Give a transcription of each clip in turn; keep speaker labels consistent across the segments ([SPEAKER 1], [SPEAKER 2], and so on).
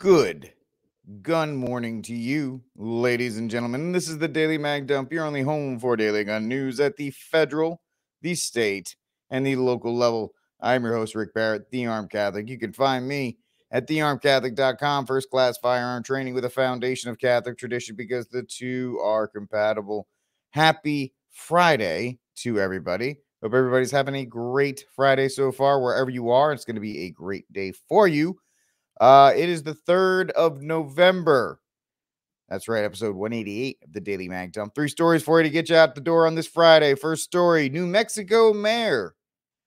[SPEAKER 1] Good gun morning to you, ladies and gentlemen. This is the Daily Mag Dump, your only home for daily gun news at the federal, the state, and the local level. I'm your host, Rick Barrett, the Armed Catholic. You can find me at thearmedcatholic.com, first class firearm training with a foundation of Catholic tradition because the two are compatible. Happy Friday to everybody. Hope everybody's having a great Friday so far, wherever you are. It's going to be a great day for you. Uh, it is the 3rd of November. That's right, episode 188 of the Daily Mag Dump. Three stories for you to get you out the door on this Friday. First story New Mexico mayor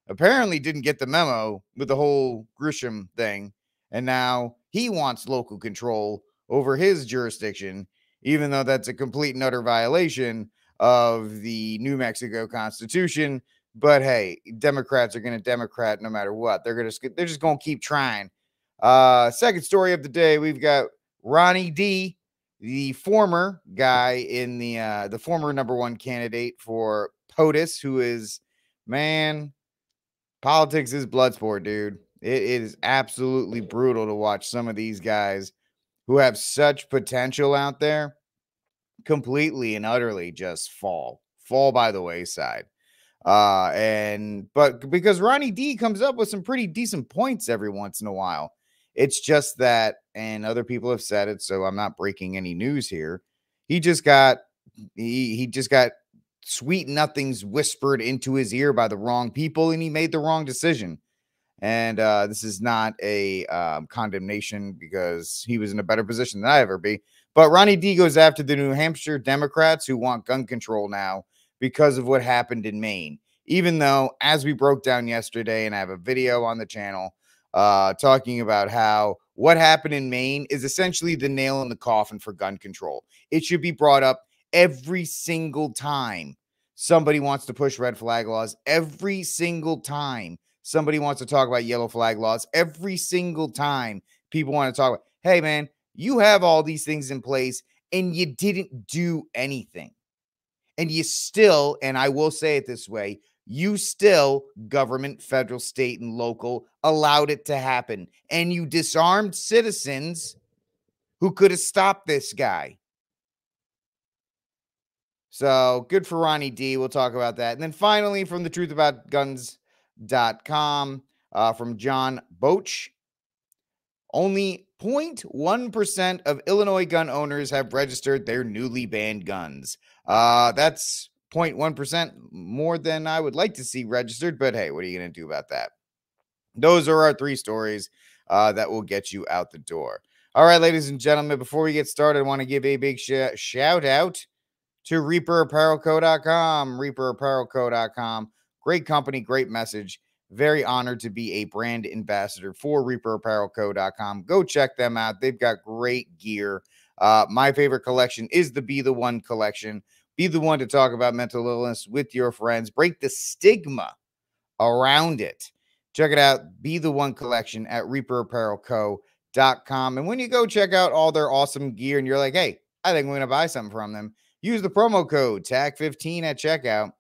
[SPEAKER 1] apparently didn't get the memo with the whole Grisham thing. And now he wants local control over his jurisdiction, even though that's a complete and utter violation of the New Mexico Constitution. But hey, Democrats are going to Democrat no matter what. They're going to they're just going to keep trying uh, second story of the day, we've got Ronnie D, the former guy in the uh, the former number one candidate for POTUS, who is man, politics is blood sport, dude. It, is absolutely brutal to watch some of these guys who have such potential out there completely and utterly just fall, fall by the wayside. Uh, and but because Ronnie D comes up with some pretty decent points every once in a while it's just that, and other people have said it, so I'm not breaking any news here. He just got he he just got sweet nothings whispered into his ear by the wrong people, and he made the wrong decision. And uh, this is not a um, condemnation because he was in a better position than I ever be. But Ronnie D goes after the New Hampshire Democrats who want gun control now because of what happened in Maine. Even though, as we broke down yesterday, and I have a video on the channel uh, talking about how what happened in Maine is essentially the nail in the coffin for gun control. It should be brought up every single time somebody wants to push red flag laws, every single time somebody wants to talk about yellow flag laws, every single time people want to talk about, hey, man, you have all these things in place and you didn't do anything. And you still, and I will say it this way, you still, government, federal, state, and local, allowed it to happen. And you disarmed citizens who could have stopped this guy. So good for Ronnie D. We'll talk about that. And then finally, from the truthaboutguns.com, uh, from John Boch, only 0.1% of Illinois gun owners have registered their newly banned guns. Uh, that's 0.1% more than I would like to see registered. But hey, what are you going to do about that? Those are our three stories uh, that will get you out the door. All right, ladies and gentlemen, before we get started, I want to give a big sh- shout out to ReaperApparelCo.com. ReaperApparelCo.com. Great company, great message. Very honored to be a brand ambassador for ReaperApparelCo.com. Go check them out. They've got great gear. Uh, my favorite collection is the Be the One collection. Be the one to talk about mental illness with your friends. Break the stigma around it. Check it out. Be the one collection at reaperapparelco.com. And when you go check out all their awesome gear and you're like, hey, I think I'm going to buy something from them, use the promo code TAC15 at checkout.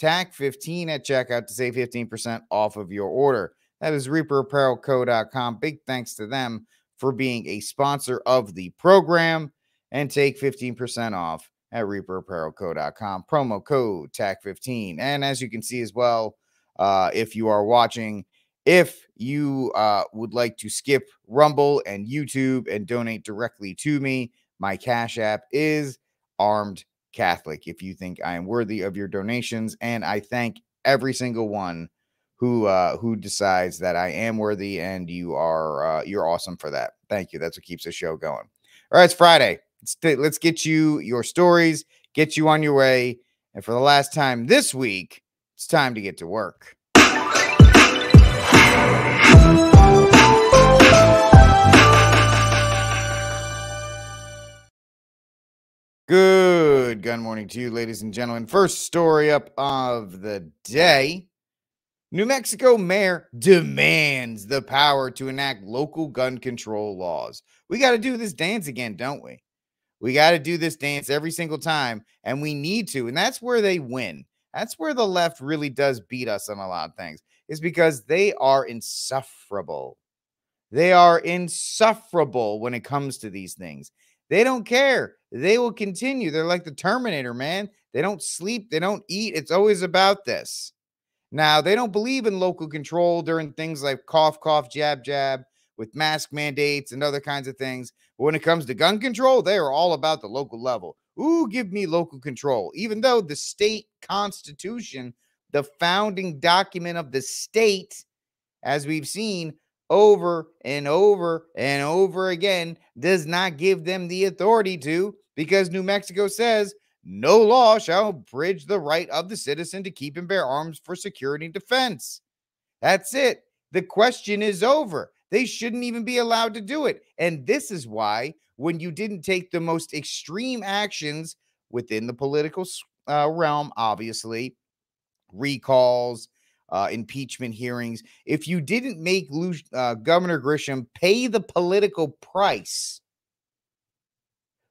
[SPEAKER 1] TAC15 at checkout to save 15% off of your order. That is reaperapparelco.com. Big thanks to them for being a sponsor of the program and take 15% off at reaperapparelco.com. Promo code TAC15. And as you can see as well, uh, if you are watching, if you uh, would like to skip Rumble and YouTube and donate directly to me, my Cash App is Armed Catholic. If you think I am worthy of your donations, and I thank every single one who uh, who decides that I am worthy, and you are uh, you're awesome for that. Thank you. That's what keeps the show going. All right, it's Friday. Let's, let's get you your stories, get you on your way. And for the last time this week, it's time to get to work. Good gun morning to you, ladies and gentlemen. First story up of the day. New Mexico mayor demands the power to enact local gun control laws. We got to do this dance again, don't we? We got to do this dance every single time, and we need to. And that's where they win. That's where the left really does beat us on a lot of things, is because they are insufferable. They are insufferable when it comes to these things. They don't care. They will continue. They're like the Terminator, man. They don't sleep, they don't eat. It's always about this. Now, they don't believe in local control during things like cough, cough, jab, jab, with mask mandates and other kinds of things. But when it comes to gun control, they are all about the local level. Ooh, give me local control. Even though the state constitution, the founding document of the state, as we've seen, over and over and over again does not give them the authority to because New Mexico says no law shall bridge the right of the citizen to keep and bear arms for security and defense. That's it. The question is over. They shouldn't even be allowed to do it. And this is why, when you didn't take the most extreme actions within the political uh, realm, obviously, recalls, uh, impeachment hearings. If you didn't make uh, Governor Grisham pay the political price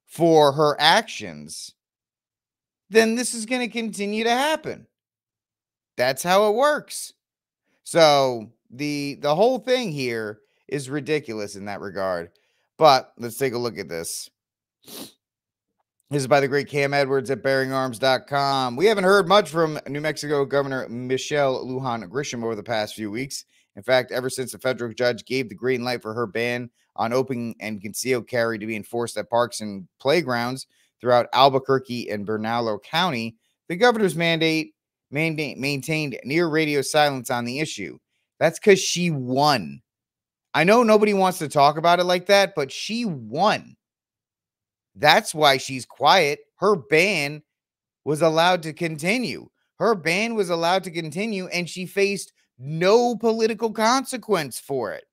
[SPEAKER 1] for her actions, then this is going to continue to happen. That's how it works. So the the whole thing here is ridiculous in that regard. But let's take a look at this. This is by the great Cam Edwards at bearingarms.com. We haven't heard much from New Mexico Governor Michelle Lujan Grisham over the past few weeks. In fact, ever since the federal judge gave the green light for her ban on open and concealed carry to be enforced at parks and playgrounds throughout Albuquerque and Bernalillo County, the governor's mandate, maintained near radio silence on the issue. That's because she won. I know nobody wants to talk about it like that, but she won. That's why she's quiet. Her ban was allowed to continue. Her ban was allowed to continue, and she faced no political consequence for it.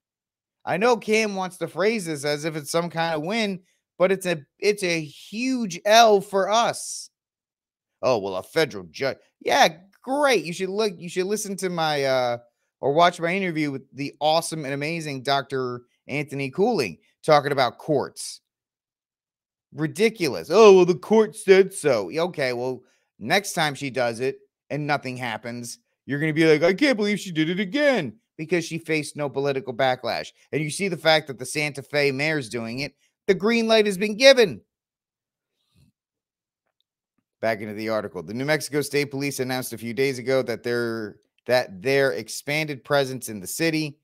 [SPEAKER 1] I know Cam wants to phrase this as if it's some kind of win, but it's a it's a huge L for us. Oh, well, a federal judge. Yeah, great. You should look, you should listen to my uh or watch my interview with the awesome and amazing Dr. Anthony Cooling talking about courts ridiculous. Oh, well, the court said so. Okay, well, next time she does it and nothing happens, you're going to be like, I can't believe she did it again because she faced no political backlash. And you see the fact that the Santa Fe mayor's doing it, the green light has been given. Back into the article. The New Mexico State Police announced a few days ago that their that their expanded presence in the city,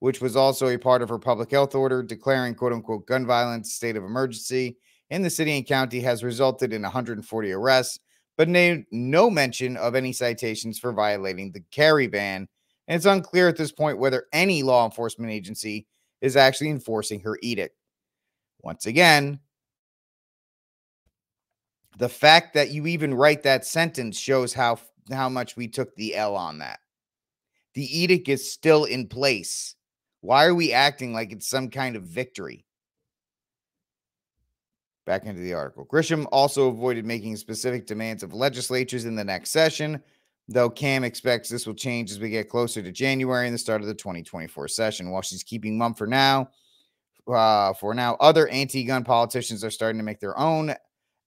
[SPEAKER 1] which was also a part of her public health order declaring quote unquote gun violence state of emergency, in the city and county has resulted in 140 arrests, but made no mention of any citations for violating the carry ban. And it's unclear at this point whether any law enforcement agency is actually enforcing her edict. Once again, the fact that you even write that sentence shows how how much we took the L on that. The edict is still in place. Why are we acting like it's some kind of victory? Back into the article. Grisham also avoided making specific demands of legislatures in the next session, though Cam expects this will change as we get closer to January and the start of the 2024 session. While she's keeping mum for now, uh, for now, other anti-gun politicians are starting to make their own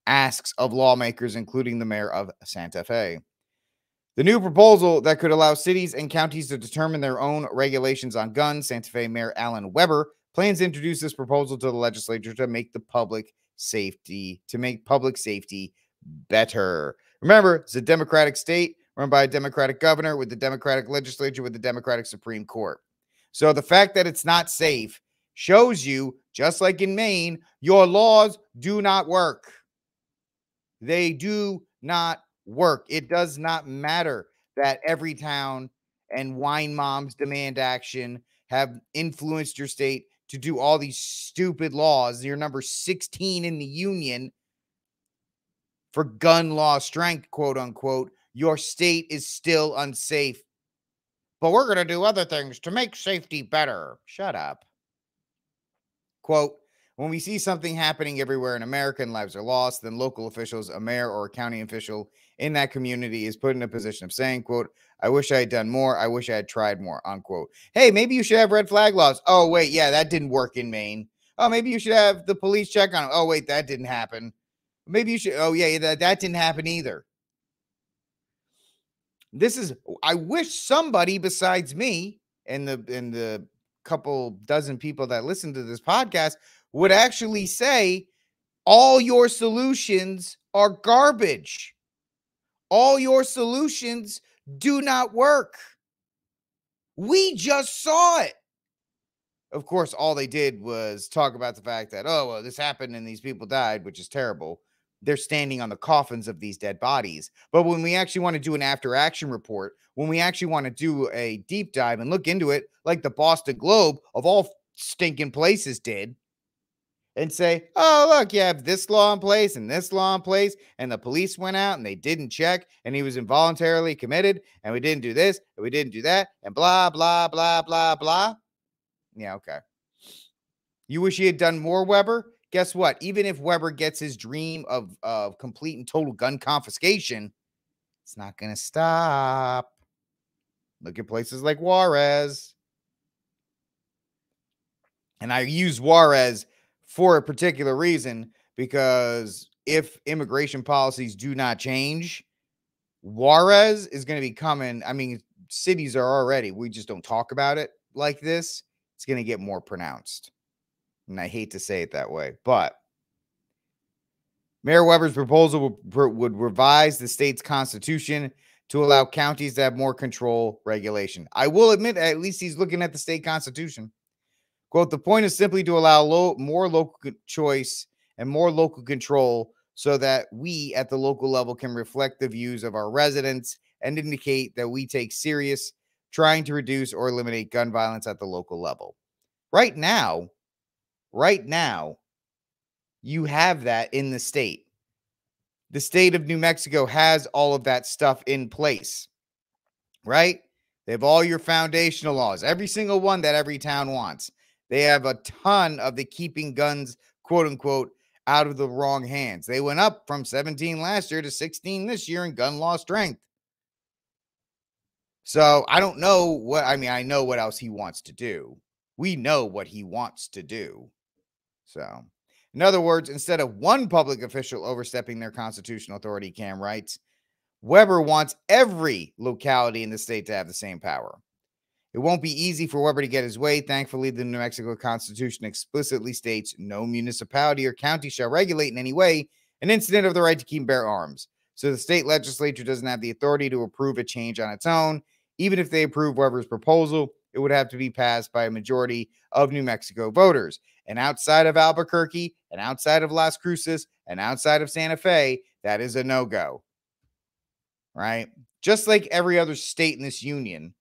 [SPEAKER 1] asks of lawmakers, including the mayor of Santa Fe. The new proposal that could allow cities and counties to determine their own regulations on guns, Santa Fe Mayor Alan Webber plans to introduce this proposal to the legislature to make the public safety, to make public safety better. Remember, it's a Democratic state run by a Democratic governor with the Democratic legislature with the Democratic Supreme Court. So the fact that it's not safe shows you, just like in Maine, your laws do not work. They do not work. It does not matter that Everytown and wine moms demand action have influenced your state to do all these stupid laws. You're number 16 in the union for gun law strength, quote unquote. Your state is still unsafe. But we're going to do other things to make safety better. Shut up. Quote, when we see something happening everywhere in America and lives are lost, then local officials, a mayor or a county official in that community is put in a position of saying, quote, I wish I had done more. I wish I had tried more, unquote. Hey, maybe you should have red flag laws. Oh, wait, yeah, that didn't work in Maine. Oh, maybe you should have the police check on. Oh, wait, that didn't happen. Maybe you should. Oh, yeah, that, that didn't happen either. This is, I wish somebody besides me and the in the couple dozen people that listen to this podcast would actually say all your solutions are garbage. All your solutions do not work. We just saw it. Of course, all they did was talk about the fact that, oh, well, this happened and these people died, which is terrible. They're standing on the coffins of these dead bodies. But when we actually want to do an after action report, when we actually want to do a deep dive and look into it, like the Boston Globe of all stinking places did, and say, oh, look, you have this law in place and this law in place. And the police went out and they didn't check and he was involuntarily committed. And we didn't do this and we didn't do that and blah, blah, blah, blah, blah. Yeah, okay. You wish he had done more, Webber? Guess what? Even if Webber gets his dream of, of complete and total gun confiscation, it's not going to stop. Look at places like Juarez. And I use Juarez for a particular reason because if immigration policies do not change, Juarez is going to be coming. I mean, cities are already, we just don't talk about it like this. It's going to get more pronounced. And I hate to say it that way, but Mayor Webber's proposal would, revise the state's constitution to allow counties to have more control regulation. I will admit, at least he's looking at the state constitution. Quote, the point is simply to allow low, more local choice and more local control so that we at the local level can reflect the views of our residents and indicate that we take serious trying to reduce or eliminate gun violence at the local level. Right now, right now, you have that in the state. The state of New Mexico has all of that stuff in place, right? They have all your foundational laws, every single one that Everytown wants. They have a ton of the keeping guns, quote unquote, out of the wrong hands. They went up from 17 last year to 16 this year in gun law strength. So I don't know what I mean. I know what else he wants to do. We know what he wants to do. So, in other words, instead of one public official overstepping their constitutional authority, Cam writes, Webber wants every locality in the state to have the same power. It won't be easy for Webber to get his way. Thankfully, the New Mexico Constitution explicitly states no municipality or county shall regulate in any way an incident of the right to keep and bear arms. So the state legislature doesn't have the authority to approve a change on its own. Even if they approve Webber's proposal, it would have to be passed by a majority of New Mexico voters. And outside of Albuquerque and outside of Las Cruces and outside of Santa Fe, that is a no go. Right? Just like every other state in this union,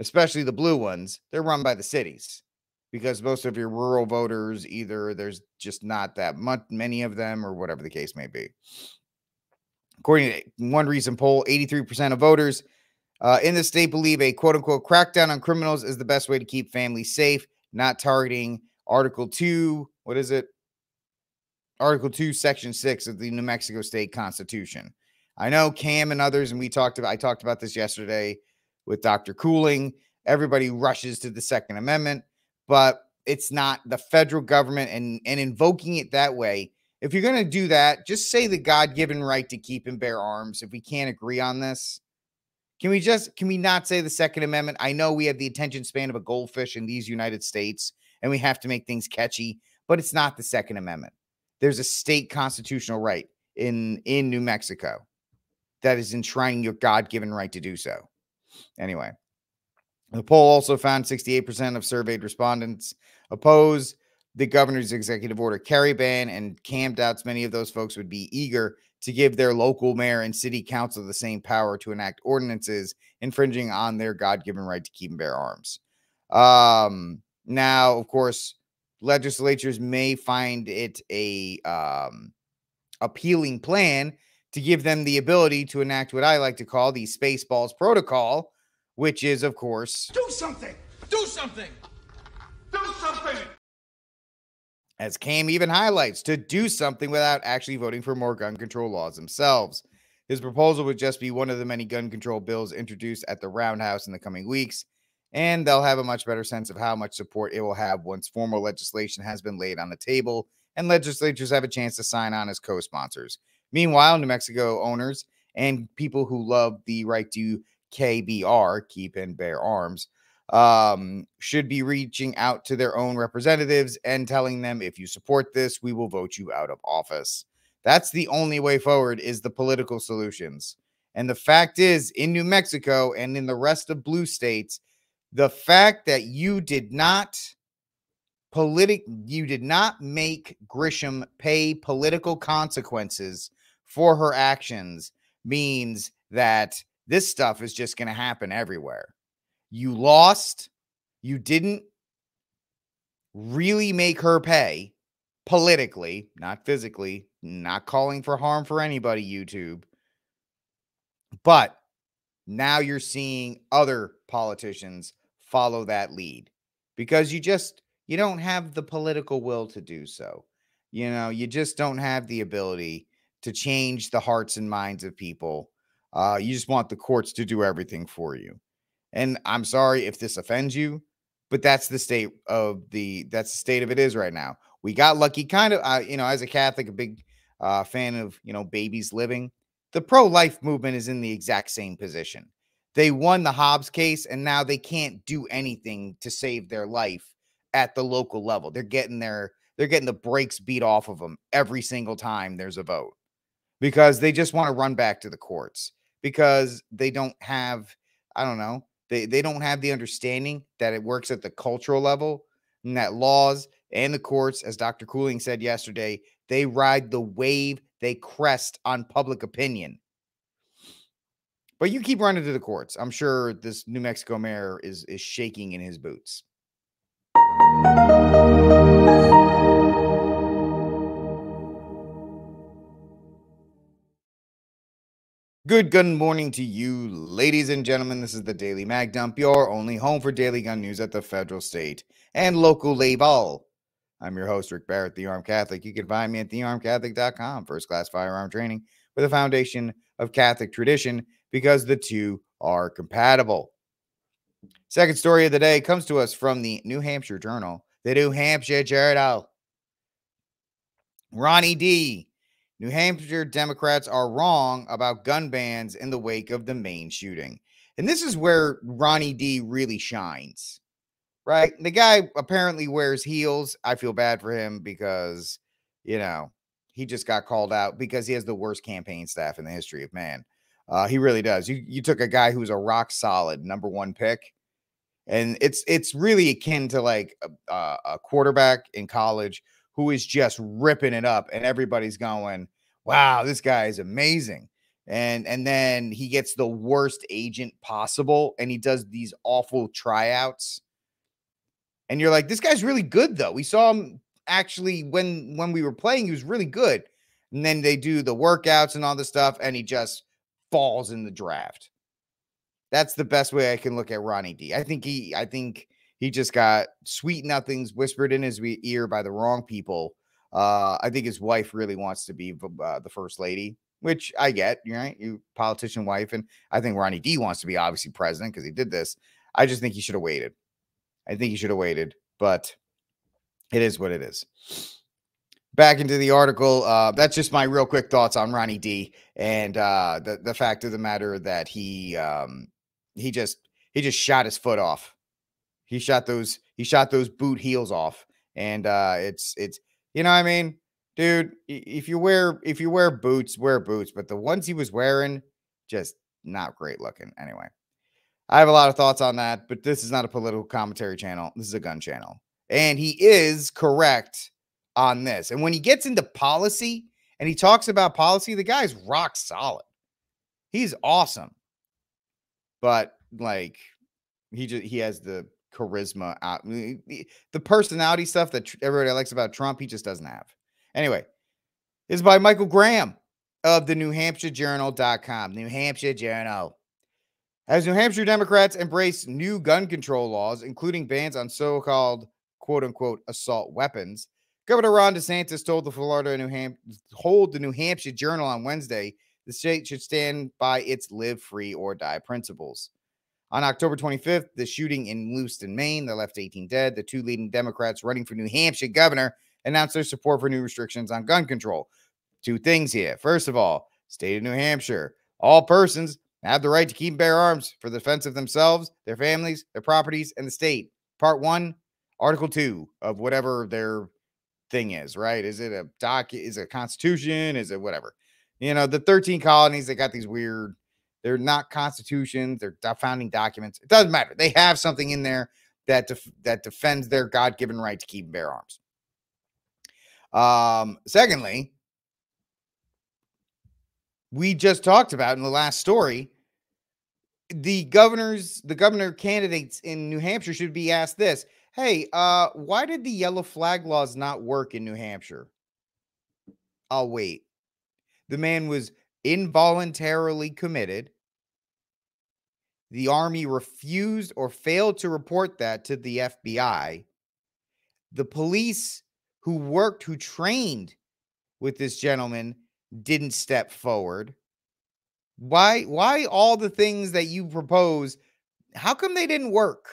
[SPEAKER 1] especially the blue ones, they're run by the cities because most of your rural voters either there's just not that much many of them or whatever the case may be. According to one recent poll, 83% of voters uh, in the state believe a quote unquote crackdown on criminals is the best way to keep families safe, not targeting Article 2. What is it? Article 2, Section 6 of the New Mexico State Constitution. I know Cam and others, and we talked about, I talked about this yesterday with Dr. Cooling. Everybody rushes to the Second Amendment, but it's not the federal government and, and invoking it that way. If you're going to do that, just say the God given right to keep and bear arms. If we can't agree on this, can we just, can we not say the Second Amendment? I know we have the attention span of a goldfish in these United States and we have to make things catchy, but it's not the Second Amendment. There's a state constitutional right in, in New Mexico that is enshrining your God given right to do so. Anyway, the poll also found 68% of surveyed respondents oppose the governor's executive order carry ban, and Cam doubts many of those folks would be eager to give their local mayor and city council the same power to enact ordinances infringing on their God given right to keep and bear arms. Um, now, of course, legislatures may find it a um, appealing plan to give them the ability to enact what I like to call the Spaceballs Protocol, which is, of course,
[SPEAKER 2] do something, do something, do something.
[SPEAKER 1] As Cam even highlights, to do something without actually voting for more gun control laws themselves. His proposal would just be one of the many gun control bills introduced at the Roundhouse in the coming weeks, and they'll have a much better sense of how much support it will have once formal legislation has been laid on the table and legislatures have a chance to sign on as co sponsors. Meanwhile, New Mexico owners and people who love the right to KBR, keep and bear arms, um, should be reaching out to their own representatives and telling them if you support this, we will vote you out of office. That's the only way forward is the political solutions. And the fact is, in New Mexico and in the rest of blue states, the fact that you did not politic you did not make Grisham pay political consequences for her actions means that this stuff is just going to happen everywhere. You lost, you didn't really make her pay politically, not physically, not calling for harm for anybody, YouTube. But now you're seeing other politicians follow that lead because you just you don't have the political will to do so. You know, you just don't have the ability to change the hearts and minds of people. Uh, you just want the courts to do everything for you. And I'm sorry if this offends you, but that's the state of the that's the state of it is right now. We got lucky, kind of. Uh, you know, as a Catholic, a big uh, fan of you know babies living. The pro-life movement is in the exact same position. They won the Dobbs case, and now they can't do anything to save their life at the local level. They're getting their they're getting the brakes beat off of them every single time there's a vote because they just want to run back to the courts because they don't have I don't know they they don't have the understanding that it works at the cultural level and that laws and the courts, as Dr. Cooling said yesterday, they ride the wave, they crest on public opinion. But you keep running to the courts. I'm sure this New Mexico mayor is is shaking in his boots. Good gun morning to you, ladies and gentlemen. This is the Daily Mag Dump, your only home for daily gun news at the federal, state, and local level. I'm your host, Rick Barrett, the Armed Catholic. You can find me at thearmedcatholic.com, first class firearm training with a foundation of Catholic tradition because the two are compatible. Second story of the day comes to us from the New Hampshire Journal, the New Hampshire Journal. Ronnie D New Hampshire Democrats are wrong about gun bans in the wake of the Maine shooting. And this is where Ronnie D really shines, right? The guy apparently wears heels. I feel bad for him because, you know, he just got called out because he has the worst campaign staff in the history of man. Uh, he really does. You you took a guy who's a rock solid number one pick, and it's it's really akin to like a, a quarterback in college who is just ripping it up, and everybody's going, "Wow, this guy is amazing." And and then he gets the worst agent possible, and he does these awful tryouts. And you're like, "This guy's really good, though." We saw him actually when when we were playing; he was really good. And then they do the workouts and all this stuff, and he just falls in the draft. That's the best way I can look at Ronnie D. I think he, I think he just got sweet nothings whispered in his ear by the wrong people. Uh, I think his wife really wants to be uh, the first lady, which I get, right? You politician wife, and I think Ronnie D wants to be obviously president because he did this. I just think he should have waited. I think he should have waited, but it is what it is. Back into the article. Uh, that's just my real quick thoughts on Ronnie D and uh, the the fact of the matter that he um, he just he just shot his foot off he shot those he shot those boot heels off, and uh, it's it's you know I mean, dude, if you wear if you wear boots, wear boots, but the ones he was wearing just not great looking. Anyway, I have a lot of thoughts on that, but this is not a political commentary channel. This is a gun channel, and he is correct on this. And when he gets into policy and he talks about policy, the guy's rock solid. He's awesome. But like he just he has the charisma out. The personality stuff that everybody likes about Trump, he just doesn't have. Anyway, is by Michael Graham of the New Hampshire Journal.com. New Hampshire Journal. As New Hampshire Democrats embrace new gun control laws, including bans on so called quote unquote assault weapons, Governor Ron DeSantis told the Florida New Ham- hold the New Hampshire Journal on Wednesday the state should stand by its live free or die principles. On October 25th, the shooting in Lewiston, Maine, that left 18 dead. The two leading Democrats running for New Hampshire governor announced their support for new restrictions on gun control. Two things here. First of all, state of New Hampshire, all persons have the right to keep and bear arms for the defense of themselves, their families, their properties, and the state. Part one, Article two of whatever their thing is, right? Is it a doc? Is it a constitution? Is it whatever? You know, the 13 colonies, they got these weird, they're not constitutions, they're founding documents. It doesn't matter. They have something in there that def- that defends their God-given right to keep and bear arms. Um, secondly, we just talked about in the last story, the governors, the governor candidates in New Hampshire should be asked this. Hey, uh, why did the yellow flag laws not work in New Hampshire? I'll wait. The man was involuntarily committed. The Army refused or failed to report that to the FBI. The police who worked, who trained with this gentleman, didn't step forward. Why why all the things that you propose, how come they didn't work?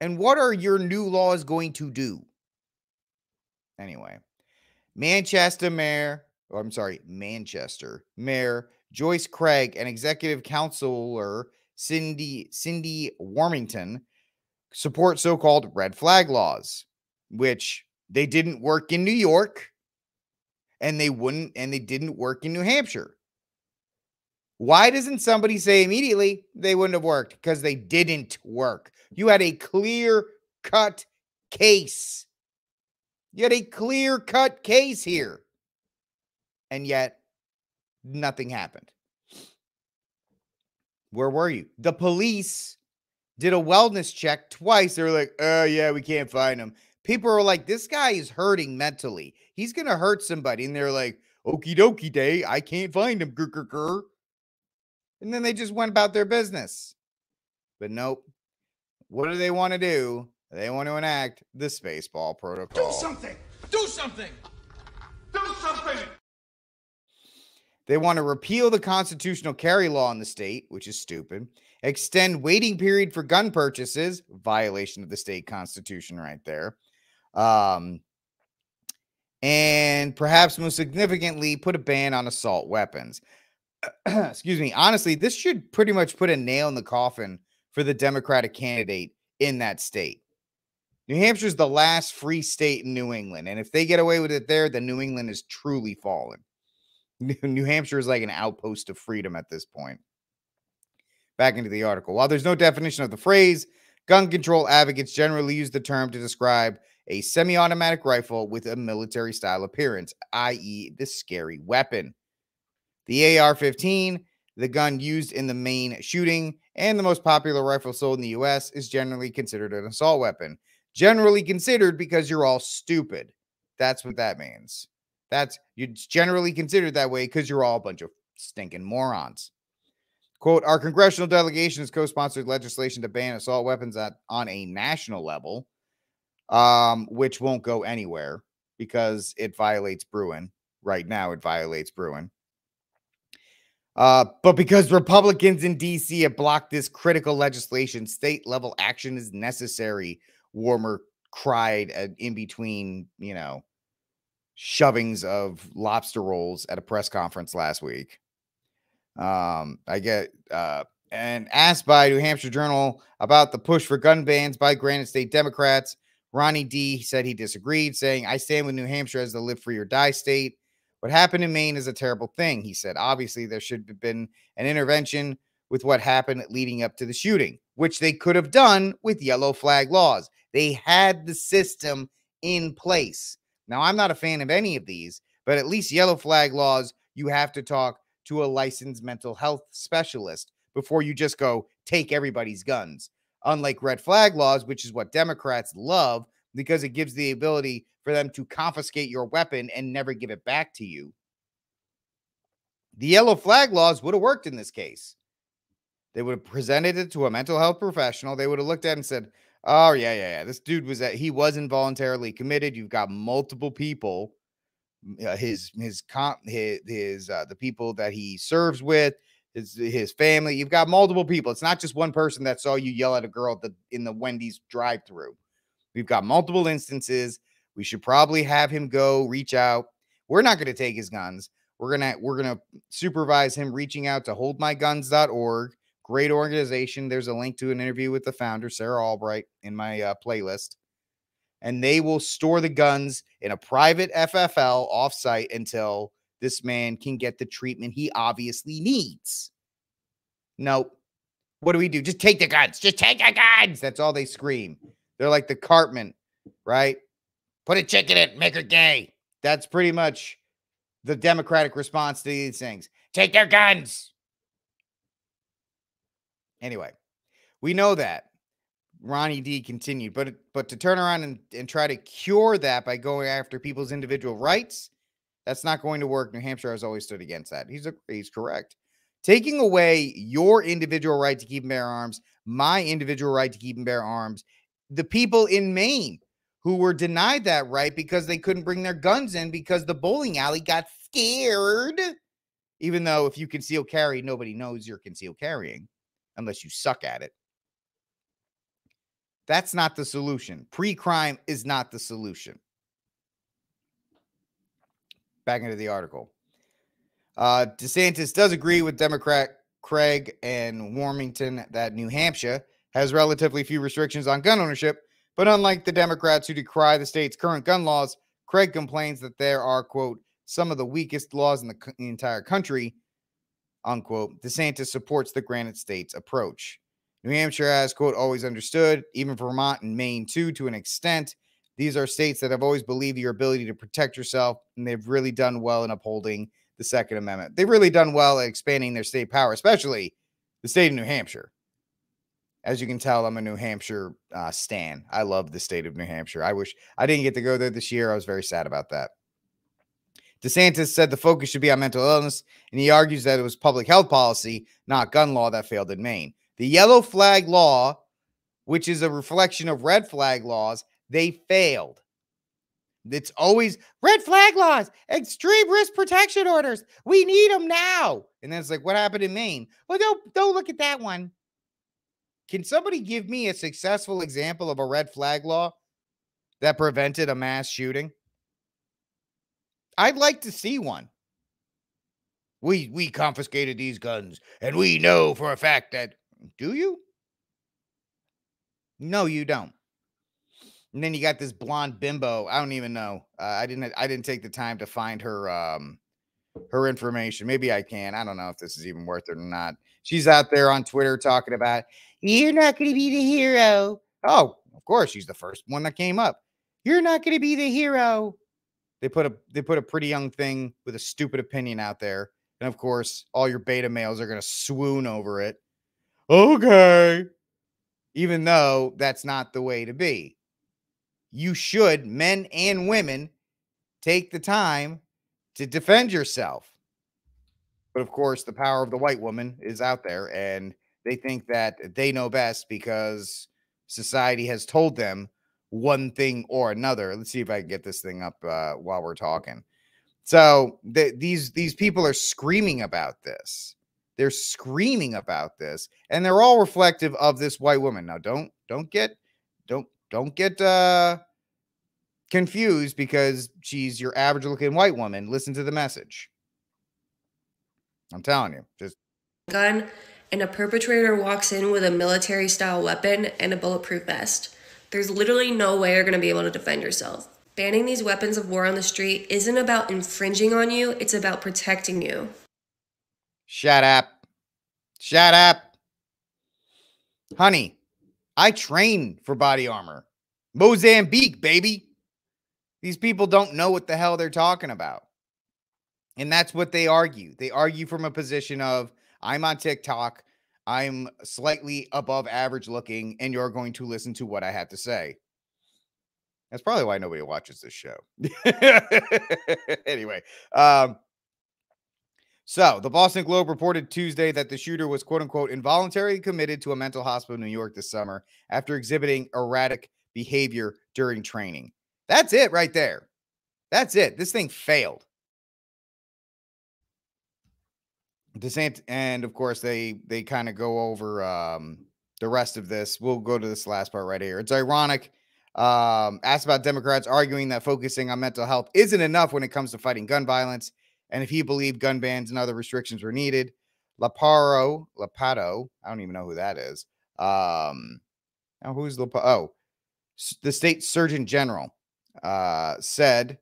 [SPEAKER 1] And what are your new laws going to do? Anyway, Manchester Mayor, or I'm sorry, Manchester Mayor Joyce Craig and Executive Counselor Cinde Cinde Warmington support so-called red flag laws, which they didn't work in New York and they wouldn't and they didn't work in New Hampshire. Why doesn't somebody say immediately they wouldn't have worked? Because they didn't work. You had a clear cut case. You had a clear cut case here. And yet, nothing happened. Where were you? The police did a wellness check twice. They were like, oh, yeah, we can't find him. People are like, this guy is hurting mentally. He's going to hurt somebody. And they're like, okie dokie day. I can't find him. Grr, grr, grr. And then they just went about their business. But nope. What do they want to do? They want to enact the Spaceball Protocol.
[SPEAKER 2] Do something! Do something! Do something!
[SPEAKER 1] They want to repeal the constitutional carry law in the state, which is stupid. Extend waiting period for gun purchases, violation of the state constitution right there. Um, and perhaps most significantly, put a ban on assault weapons. Excuse me. Honestly, this should pretty much put a nail in the coffin for the Democratic candidate in that state. New Hampshire is the last free state in New England. And if they get away with it there, then New England is truly fallen. New Hampshire is like an outpost of freedom at this point. Back into the article. While there's no definition of the phrase, gun control advocates generally use the term to describe a semi automatic rifle with a military style appearance, i.e., the scary weapon. The AR 15, the gun used in the Maine shooting, and the most popular rifle sold in the US, is generally considered an assault weapon. Generally considered because you're all stupid. That's what that means. That's you generally considered that way because you're all a bunch of stinking morons. Quote, our congressional delegation has co-sponsored legislation to ban assault weapons at, on a national level, um, which won't go anywhere because it violates Bruen. Right now, it violates Bruen. Uh, but because Republicans in DC have blocked this critical legislation, state level action is necessary. Warmer cried at, in between, you know, shovings of lobster rolls at a press conference last week. Um, I get uh, and asked by New Hampshire Journal about the push for gun bans by Granite State Democrats. Ronnie D said he disagreed, saying, I stand with New Hampshire as the live free or die state. What happened in Maine is a terrible thing, he said. Obviously, there should have been an intervention with what happened leading up to the shooting, which they could have done with yellow flag laws. They had the system in place. Now, I'm not a fan of any of these, but at least yellow flag laws, you have to talk to a licensed mental health specialist before you just go take everybody's guns. Unlike red flag laws, which is what Democrats love because it gives the ability for them to confiscate your weapon and never give it back to you. The yellow flag laws would have worked in this case. They would have presented it to a mental health professional. They would have looked at it and said, Oh, yeah, yeah, yeah. This dude was that he was involuntarily committed. You've got multiple people, uh, his his comp his, his uh, the people that he serves with, his his family. You've got multiple people. It's not just one person that saw you yell at a girl at the in the Wendy's drive-through. We've got multiple instances. We should probably have him go reach out. We're not going to take his guns. We're gonna we're gonna supervise him reaching out to holdmyguns.org. Great organization. There's a link to an interview with the founder, Sarah Albright, in my uh, playlist. And they will store the guns in a private FFL offsite until this man can get the treatment he obviously needs. Nope. What do we do? Just take the guns. Just take the guns. That's all they scream. They're like the Cartman, right? Put a chick in it, make her gay. That's pretty much the Democratic response to these things. Take their guns. Anyway, we know that. Ronnie D continued, but but to turn around and, and try to cure that by going after people's individual rights, that's not going to work. New Hampshire has always stood against that. He's a, he's correct. Taking away your individual right to keep and bear arms, my individual right to keep and bear arms, the people in Maine who were denied that right because they couldn't bring their guns in because the bowling alley got scared. Even though if you conceal carry, nobody knows you're concealed carrying unless you suck at it. That's not the solution. Pre crime is not the solution. Back into the article. Uh, DeSantis does agree with Democrat Craig and Warmington that New Hampshire has relatively few restrictions on gun ownership, but unlike the Democrats who decry the state's current gun laws, Craig complains that there are, quote, some of the weakest laws in the, the entire country, unquote. DeSantis supports the Granite States approach. New Hampshire has, quote, always understood, even Vermont and Maine too, to an extent. These are states that have always believed your ability to protect yourself, and they've really done well in upholding the Second Amendment. They've really done well at expanding their state power, especially the state of New Hampshire. As you can tell, I'm a New Hampshire uh, stan. I love the state of New Hampshire. I wish I didn't get to go there this year. I was very sad about that. DeSantis said the focus should be on mental illness, and he argues that it was public health policy, not gun law, that failed in Maine. The yellow flag law, which is a reflection of red flag laws, they failed. It's always red flag laws, extreme risk protection orders. We need them now. And then it's like, what happened in Maine? Well, don't don't look at that one. Can somebody give me a successful example of a red flag law that prevented a mass shooting? I'd like to see one. We we confiscated these guns and we know for a fact that do you? No, you don't. And then you got this blonde bimbo. I don't even know. Uh, I didn't I didn't take the time to find her um her information. Maybe I can. I don't know if this is even worth it or not. She's out there on Twitter talking about you're not going to be the hero. Oh, of course, she's the first one that came up. You're not going to be the hero. They put a they put a pretty young thing with a stupid opinion out there, and of course, all your beta males are going to swoon over it. Okay, even though that's not the way to be. You should, men and women, take the time to defend yourself. But of course, the power of the white woman is out there, and they think that they know best because society has told them one thing or another. Let's see if I can get this thing up uh, while we're talking. So the, these these people are screaming about this. They're screaming about this, and they're all reflective of this white woman. Now, don't don't get don't don't get uh confused because she's your average looking white woman. Listen to the message. I'm telling you, just
[SPEAKER 3] gun and a perpetrator walks in with a military style weapon and a bulletproof vest. There's literally no way you're going to be able to defend yourself. Banning these weapons of war on the street isn't about infringing on you, it's about protecting you.
[SPEAKER 1] Shut up. Shut up. Honey, I train for body armor. Mozambique, baby. These people don't know what the hell they're talking about. And that's what they argue. They argue from a position of I'm on TikTok, I'm slightly above average looking, and you're going to listen to what I have to say. That's probably why nobody watches this show. anyway, um, so the Boston Globe reported Tuesday that the shooter was quote unquote involuntarily committed to a mental hospital in New York this summer after exhibiting erratic behavior during training. That's it right there. That's it. This thing failed. And of course they they kind of go over um, the rest of this. We'll go to this last part right here. It's ironic. Um, asked about Democrats arguing that focusing on mental health isn't enough when it comes to fighting gun violence. and if he believed gun bans and other restrictions were needed. Laparo, Lapato, I don't even know who that is. Um, now who's Lap- oh, the state surgeon general uh, said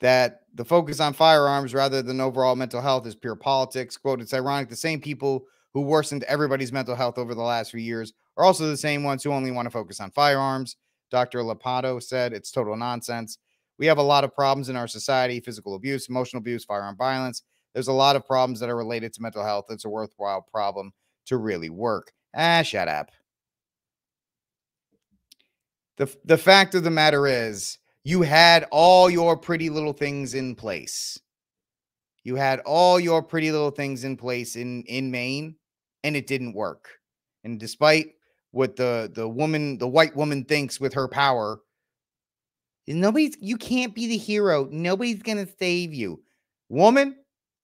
[SPEAKER 1] that the focus on firearms rather than overall mental health is pure politics. Quote, it's ironic the same people who worsened everybody's mental health over the last few years are also the same ones who only want to focus on firearms. Dr. Lapato said it's total nonsense. We have a lot of problems in our society physical abuse, emotional abuse, firearm violence. There's a lot of problems that are related to mental health. It's a worthwhile problem to really work. Ah, shut up. The, the fact of the matter is, you had all your pretty little things in place. You had all your pretty little things in place in in Maine, and it didn't work. And despite what the the woman, the white woman thinks with her power, nobody's you can't be the hero. Nobody's gonna save you. Woman,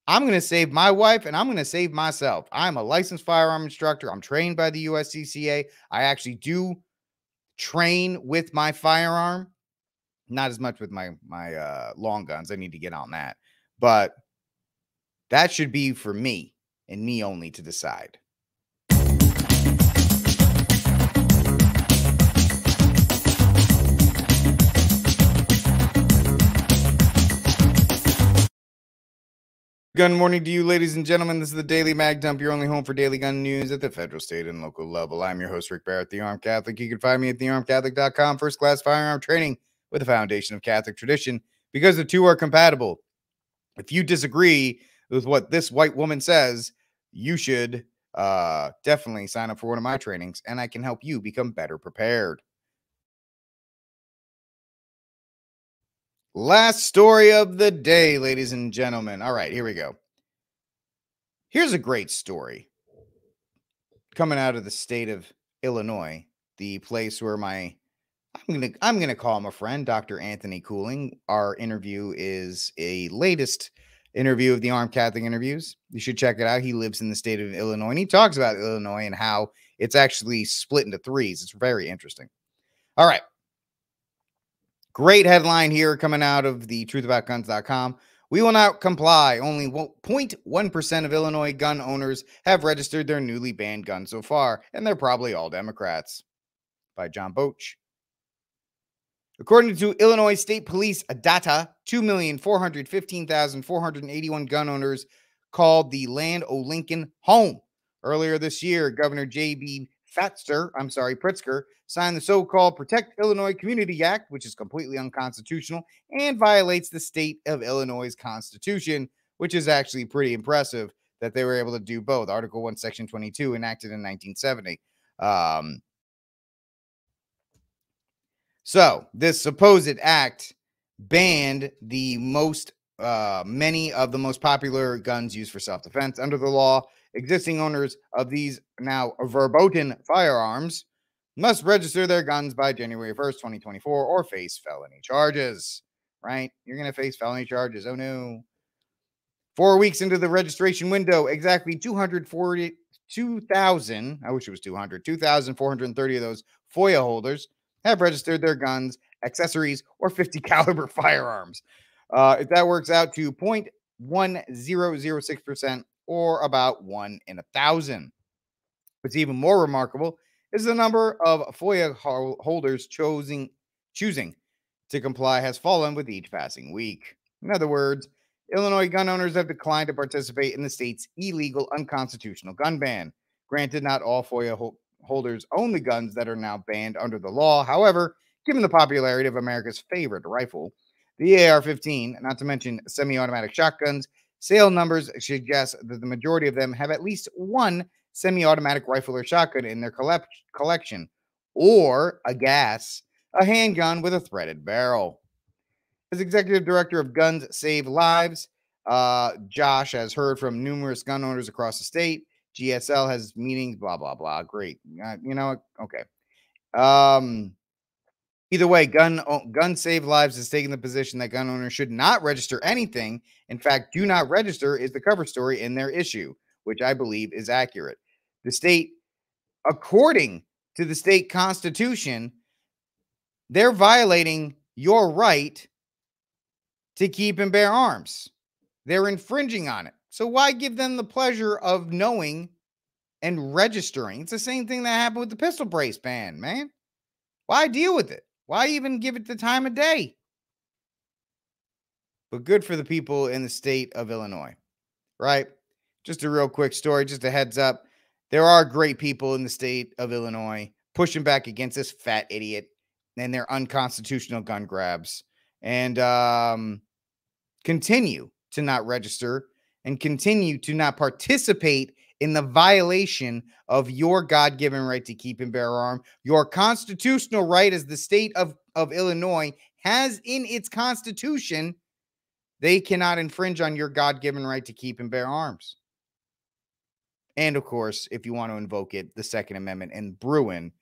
[SPEAKER 1] I'm going to save my wife and I'm going to save myself. I'm a licensed firearm instructor. I'm trained by the USCCA. I actually do train with my firearm, not as much with my my uh, long guns. I need to get on that, but that should be for me and me only to decide. Good morning to you, ladies and gentlemen. This is the Daily Mag Dump, your only home for daily gun news at the federal, state, and local level. I'm your host, Rick Barrett, the Armed Catholic. You can find me at thearmedcatholic.com, first class firearm training with the foundation of Catholic tradition, because the two are compatible. If you disagree with what this white woman says, you should uh, definitely sign up for one of my trainings, and I can help you become better prepared. Last story of the day, ladies and gentlemen. All right, here we go. Here's a great story coming out of the state of Illinois, the place where my I'm gonna I'm gonna call him a friend, Dr. Anthony Cooling. Our interview is a latest interview of the Armed Catholic interviews. You should check it out. He lives in the state of Illinois and he talks about Illinois and how it's actually split into threes. It's very interesting. All right. Great headline here coming out of the truthaboutguns.com. We will not comply. Only 0.1% of Illinois gun owners have registered their newly banned guns so far, and they're probably all Democrats. By John Boch. According to Illinois State Police data, 2,415,481 gun owners called the land o' Lincoln home. Earlier this year, Governor J.B. Fatster, I'm sorry, Pritzker, signed the so called Protect Illinois Community Act, which is completely unconstitutional and violates the state of Illinois' constitution, which is actually pretty impressive that they were able to do both. Article 1, Section 22, enacted in 1970. Um, so, this supposed act banned the most, uh, many of the most popular guns used for self defense under the law Existing owners of these now verboten firearms must register their guns by January 1st, 2024, or face felony charges. Right? You're going to face felony charges. Oh no. Four weeks into the registration window, exactly 242,000, I wish it was 200, 2,430 of those FOID holders have registered their guns, accessories, or 50 caliber firearms. Uh, if that works out to 0.1006% or about one in a thousand. What's even more remarkable is the number of FOID holders choosing choosing to comply has fallen with each passing week. In other words, Illinois gun owners have declined to participate in the state's illegal, unconstitutional gun ban. Granted, not all FOID holders own the guns that are now banned under the law. However, given the popularity of America's favorite rifle, the AR 15, not to mention semi automatic shotguns, Sale numbers suggest that the majority of them have at least one semi automatic rifle or shotgun in their collect- collection, or a gas, a handgun with a threaded barrel. As executive director of Guns Save Lives, uh, Josh has heard from numerous gun owners across the state. GSL has meetings, blah, blah, blah. Great. Uh, you know, okay. Um, Either way, gun gun save lives is taking the position that gun owners should not register anything. In fact, do not register is the cover story in their issue, which I believe is accurate. The state, according to the state constitution, they're violating your right to keep and bear arms. they're infringing on it. So why give them the pleasure of knowing and registering? It's the same thing that happened with the pistol brace ban, man. Why deal with it? Why even give it the time of day? But good for the people in the state of Illinois, right? Just a real quick story, just a heads up. There are great people in the state of Illinois pushing back against this fat idiot and their unconstitutional gun grabs and um, continue to not register and continue to not participate in the violation of your God given right to keep and bear arm, your constitutional right as the state of, of Illinois has in its constitution, they cannot infringe on your God given right to keep and bear arms. And of course, if you want to invoke it, the Second Amendment and Bruen,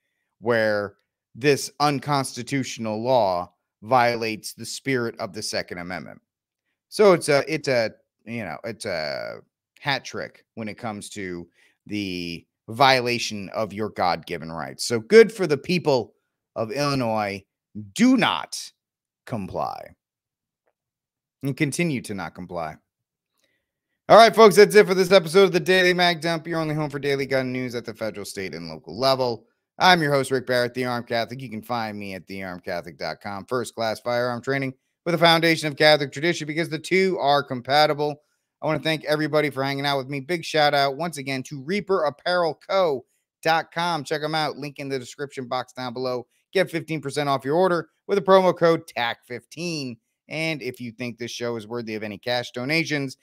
[SPEAKER 1] where this unconstitutional law violates the spirit of the Second Amendment. So it's a it's a you know it's a hat trick when it comes to the violation of your God-given rights. So good for the people of Illinois. Do not comply and continue to not comply. All right, folks, that's it for this episode of the Daily Mag Dump. Your only home for daily gun news at the federal, state, and local level. I'm your host, Rick Barrett, the Armed Catholic. You can find me at thearmedcatholic.com. First class firearm training with a foundation of Catholic tradition because the two are compatible. I want to thank everybody for hanging out with me. Big shout out once again to ReaperApparelCo.com. Check them out. Link in the description box down below. Get 15% off your order with a promo code TAC15. And if you think this show is worthy of any cash donations,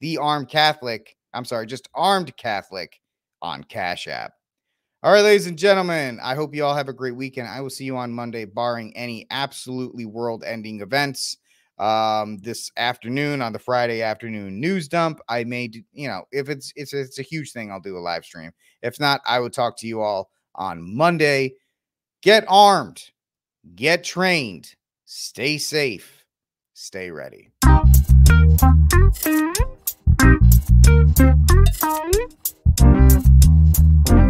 [SPEAKER 1] the Armed Catholic, I'm sorry, just Armed Catholic on Cash App. All right, ladies and gentlemen, I hope you all have a great weekend. I will see you on Monday, barring any absolutely world ending events. Um, this afternoon on the Friday afternoon news dump, I made, you know, if it's it's it's a huge thing, I'll do a live stream. If not, I will talk to you all on Monday. Get armed, get trained, stay safe, stay ready.